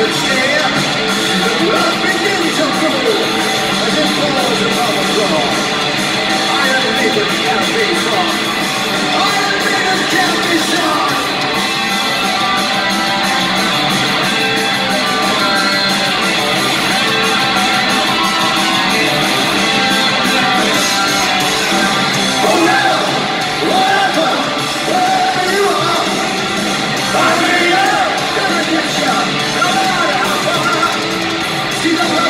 i'm a Happy. She a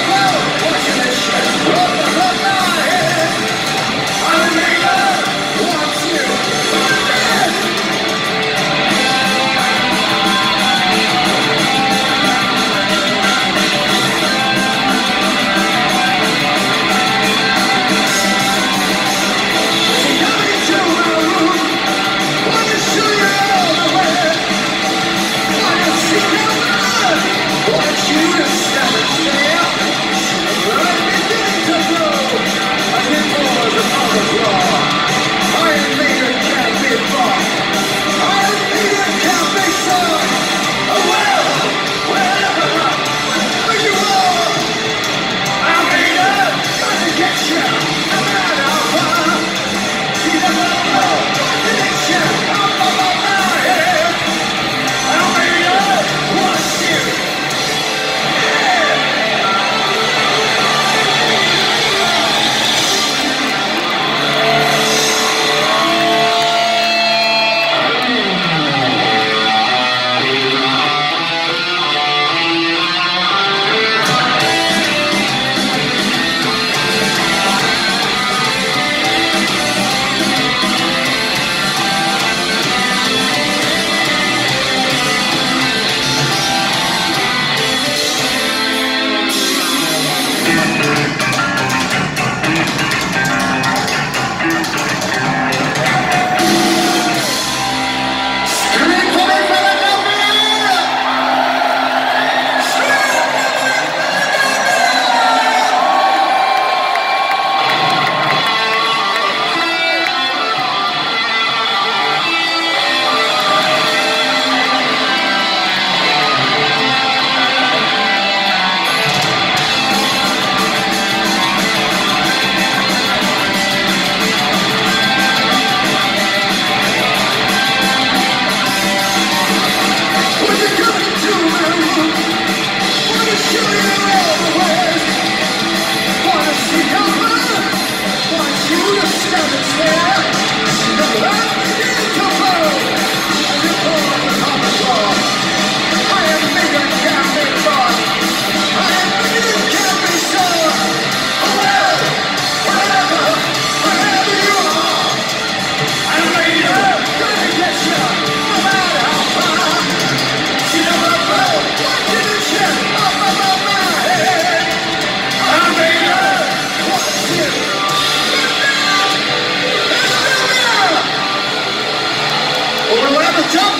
jump.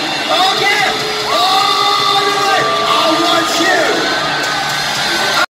Okay.